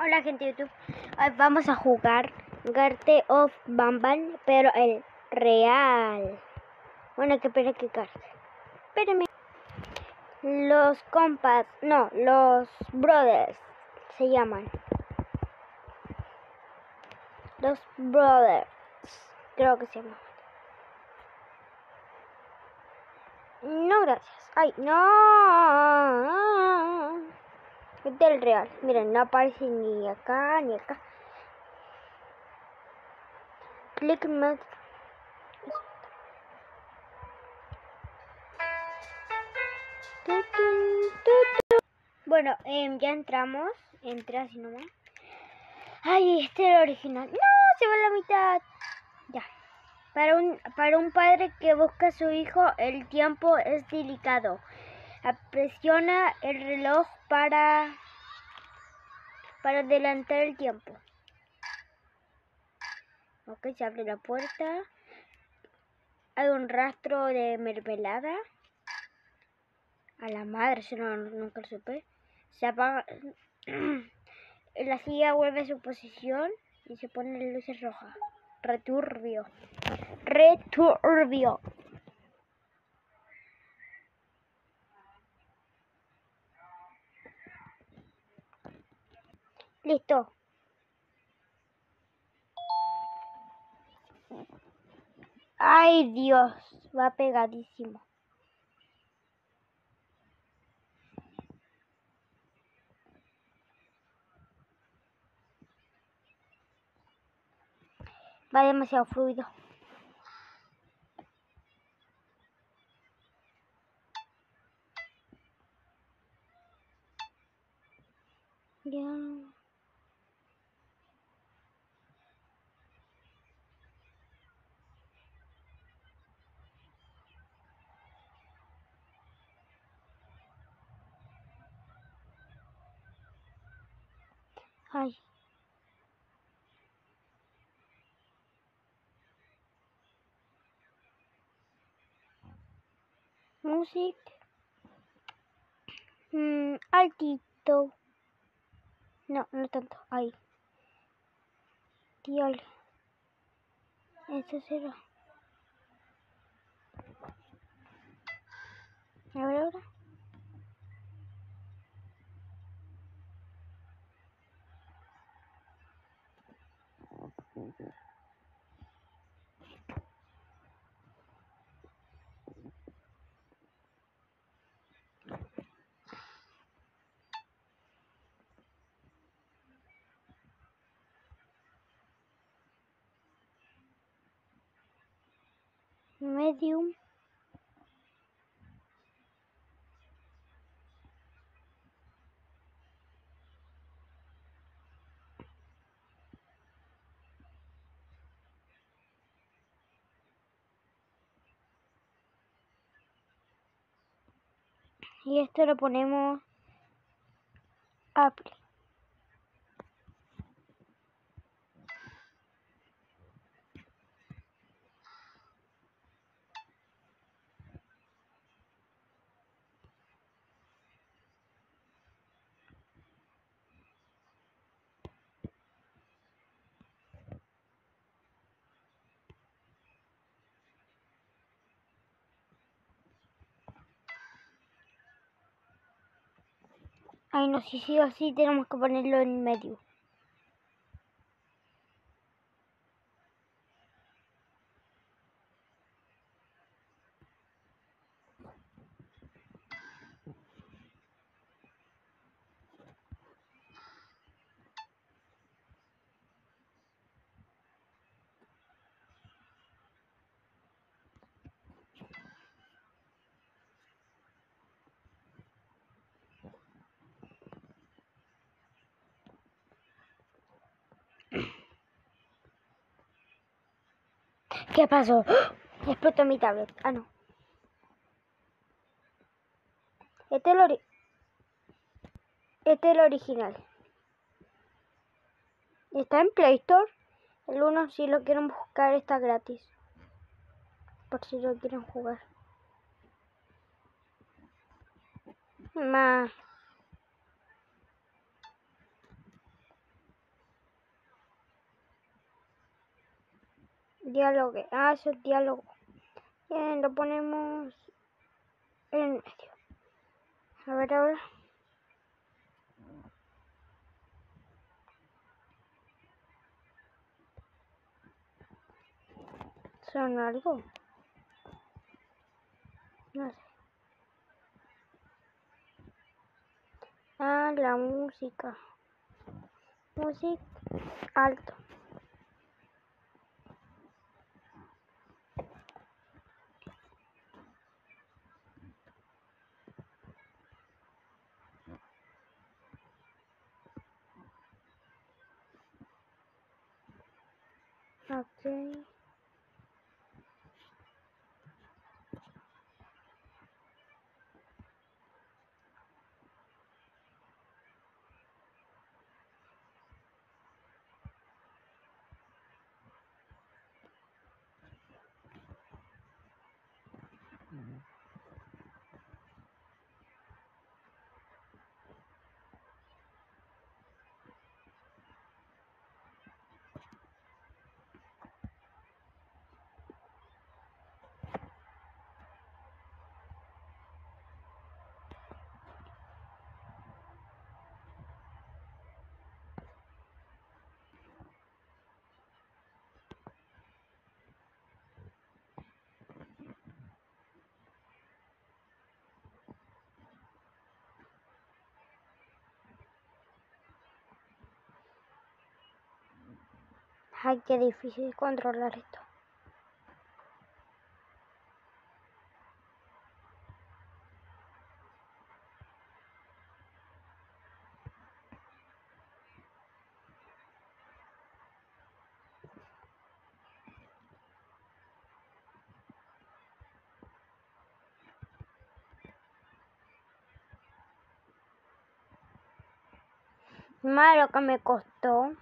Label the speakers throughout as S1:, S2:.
S1: Hola gente de YouTube, hoy vamos a jugar Garte of Bambal, pero el real. Bueno, que espera que carte. Espérenme. Los compas, no, los brothers se llaman. Los brothers, creo que se llaman. No, gracias. Ay, no. Del real. Miren, no aparece ni acá ni acá. Click más. Bueno, eh, ya entramos. Entré así nomás. Ay, este es el original. No, se va la mitad. Ya. Para un, para un padre que busca a su hijo, el tiempo es delicado. Presiona el reloj para, para adelantar el tiempo. Ok, se abre la puerta. Hay un rastro de mermelada. A la madre, eso no, nunca lo supe. Se apaga. la silla vuelve a su posición y se pone luces roja. Returbio. Returbio. Listo. Ay, Dios, va pegadísimo. Va demasiado fluido. Ya. Ay. Music. Mm, altito. No, no tanto. Ahí. Dios. Eso será. A ver ahora. Medium. Y esto lo ponemos Apple. Ay, no, si sí o sí tenemos que ponerlo en medio. ¿Qué pasó? ¡Ah! Explotó mi tablet. Ah, no. Este es el, este es el original. Está en Play Store. El uno si lo quieren buscar está gratis. Por si lo quieren jugar. Más. Diálogo. Eso es diálogo. Bien, lo ponemos en medio. A ver ahora. ¿Son algo? No sé. Ah, la música. Música alto. 好，真 Ay, qué difícil controlar esto. Malo que me costó.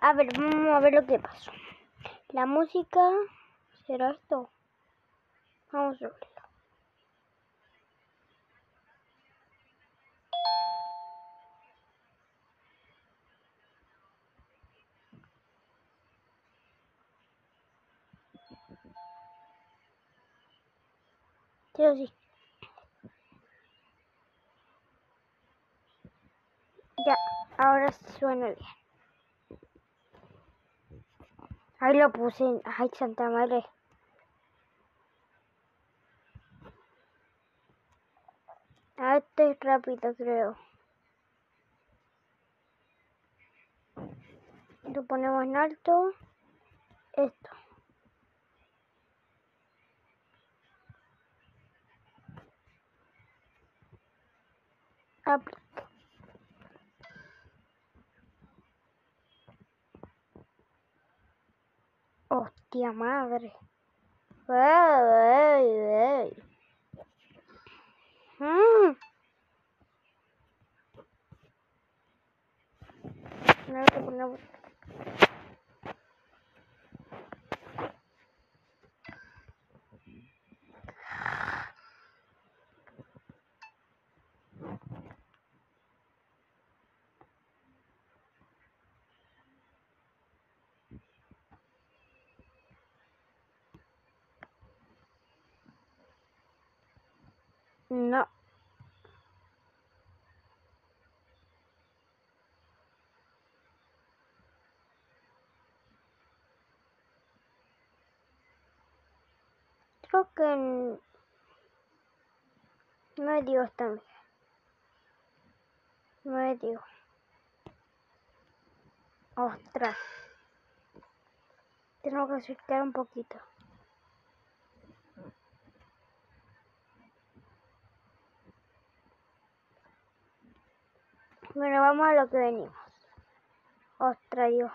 S1: A ver, vamos a ver lo que pasó. La música... ¿Será esto? Vamos a verlo. Sí, sí. Ya, ahora suena bien. Ahí lo puse. Ay, Santa Madre. Ah, esto es rápido, creo. Lo ponemos en alto. Esto. Hostia madre. Ay, ay, Mm. No, no, no. Creo que en medio también. Medio. Ostras. Tengo que acercar un poquito. Bueno, vamos a lo que venimos. Ostras, Dios.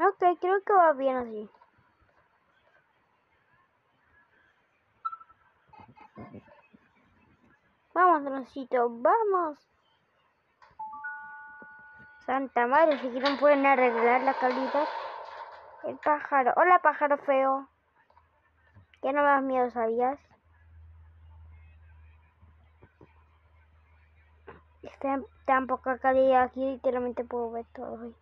S1: Ok, creo que va bien así. Vamos. Santa madre, si quieren pueden arreglar la calidad. El pájaro. Hola, pájaro feo. Ya no me das miedo, ¿sabías? Está en tan poca calidad aquí, literalmente puedo ver todo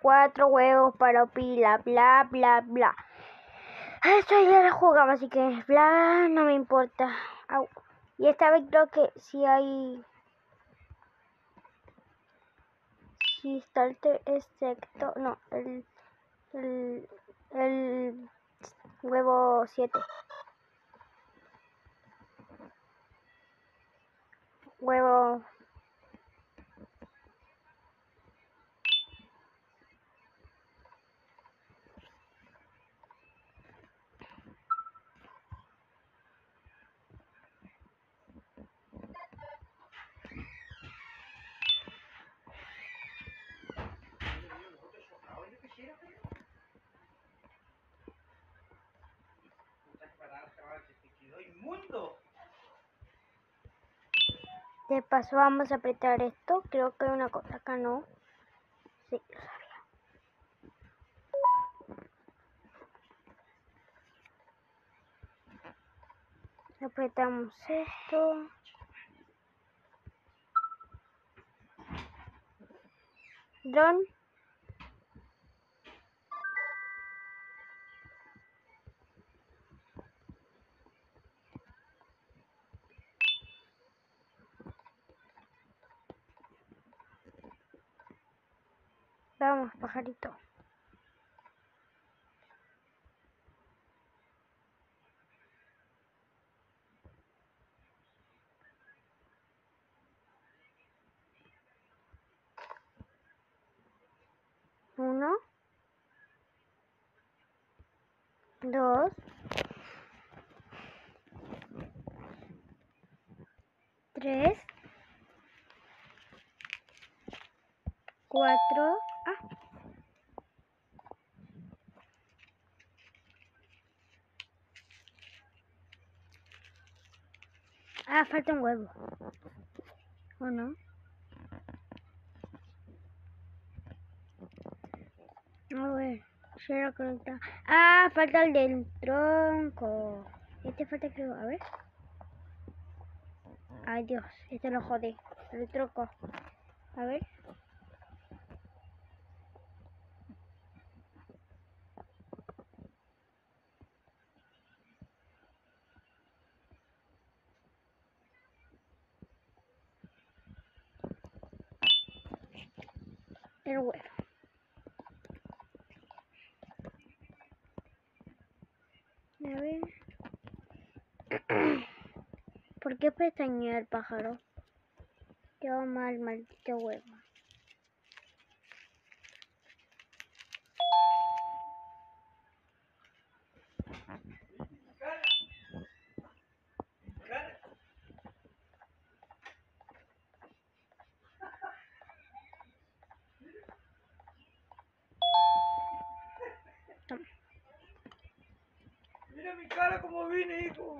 S1: cuatro huevos para pila, bla, bla, bla. Esto ya lo jugaba, así que bla, no me importa. Y esta vez creo que si hay... Si está el excepto... No, el... El... El... Huevo 7. Huevo De paso vamos a apretar esto. Creo que hay una cosa acá, ¿no? Sí, lo sabía. Apretamos esto. Don. Vamos, pajarito. Uno. Dos. Tres. Cuatro. Ah. Falta un huevo. ¿O no? A ver, cero conecta. Ah, falta el del tronco. Este falta creo, a ver. Ay Dios, este lo jode. El tronco. A ver. El huevo. A ver. ¿Por qué pestañea el pájaro? Quedó mal, maldito huevo.
S2: Mi cara como vine, hijo.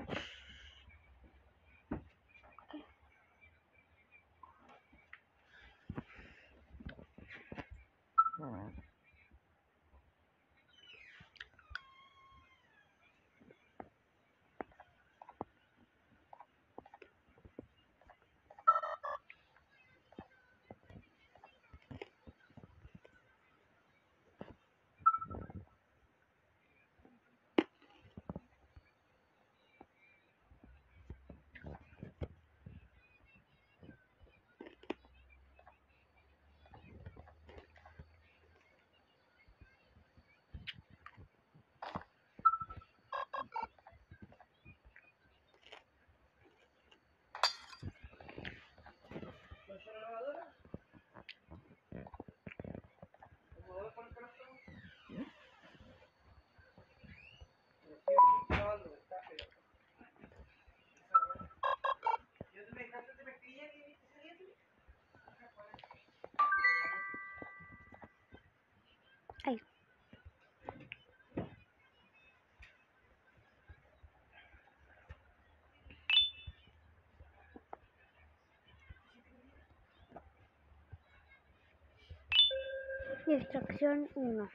S1: Y extracción 1.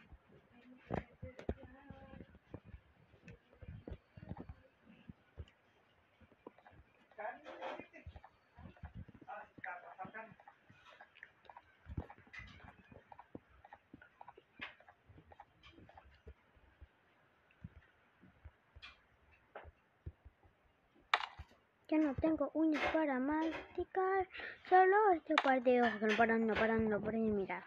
S1: Ya no tengo uñas para masticar, solo este par de ojos que no paran, no paran, no mirar.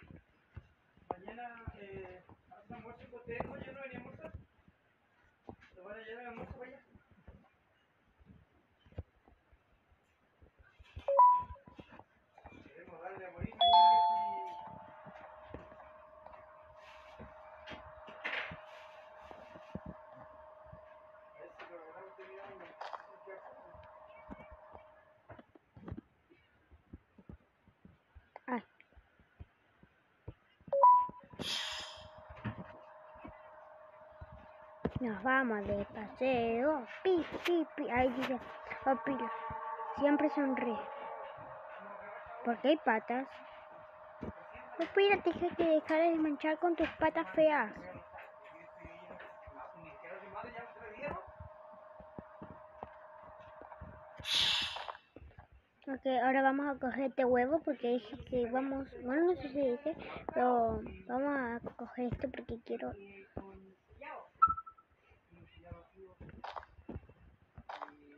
S2: Mañana, eh, ¿haces almuerzo con ustedes? ¿No? ¿Yo no venía a almorzar? ¿Te van a llevar el almuerzo para allá? Queremos darle a morir mañana y... A ver si logramos terminar un- un día.
S1: Ay. Nos vamos de paseo. Pi, pi, pi. Ahí dice, oh, pila. Siempre sonríe. Porque hay patas. Oh, pila, tienes que dejar de manchar con tus patas feas. Ok, ahora vamos a coger este huevo porque dije que vamos, bueno no sé si dije, pero vamos a coger esto porque quiero...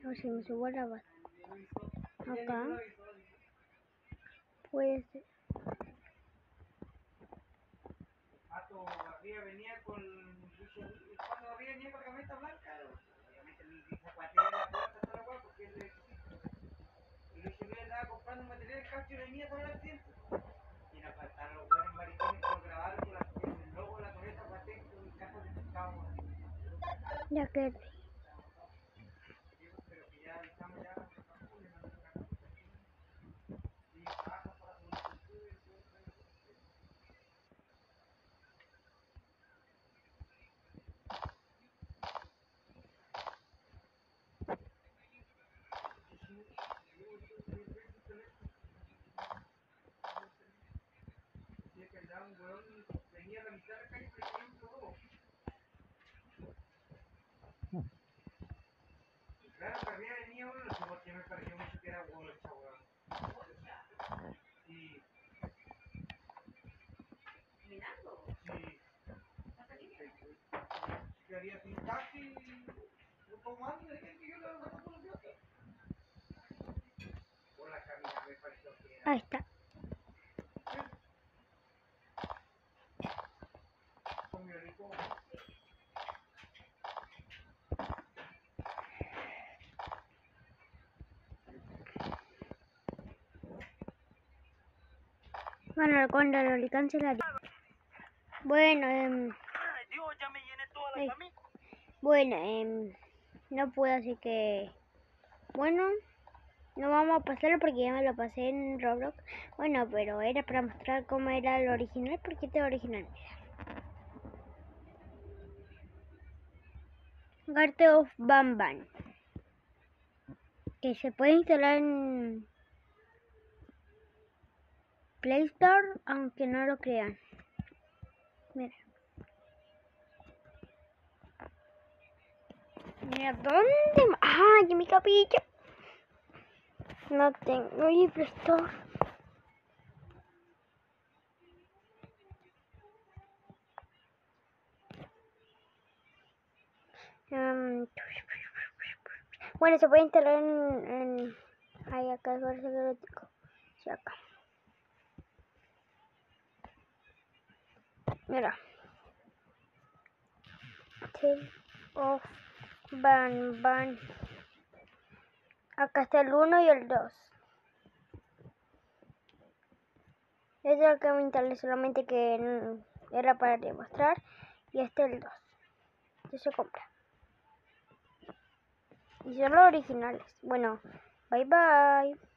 S1: Ver si me subo a la. Acá. Puede ser.
S2: Venía con. Venía con la camioneta blanca. Obviamente la puerta toda la hueá porque él le. Y Luis Luis andaba comprando material de cacho y venía con el accidente. Y nos faltaron los buenos maricones que lo grabaron con la- con el logo de la camioneta cuatea con el cajo de pescado.
S1: Ya que...
S2: Pero que ya avisamos ya. Y trabaja para su cultura y todo eso. Sí, que andaba un weón, venía a la mitad de la calle, pero tenía un globo. Y claro, que arriba venía uno, no sé por qué me pareció mucho que era huevo esa weón. Y... Sí. Que de yo por la.
S1: Ahí está. Bueno, cuando lo alcance la... Bueno, em,
S2: Dios, ya me llené toda
S1: Ay.
S2: la camisa.
S1: Bueno, em, no puedo, así que... Bueno, no vamos a pasarlo porque ya me lo pasé en Roblox. Bueno, pero era para mostrar cómo era el original, porque este es original. Garte of Bamban. Que se puede instalar en Play Store, aunque no lo crean. Mira. Mira, ¿dónde? ma- ¡Ay, mi capilla! No tengo libre store. Em, bueno, se puede instalar en... en... Ay, acá es secrético. Sí, acá. Mira. Tale of Ban Ban. Acá está el 1 y el 2. Este es el que me instalé solamente que era para demostrar. Y este es el 2. Este se compra. Y son los originales. Bueno, bye bye.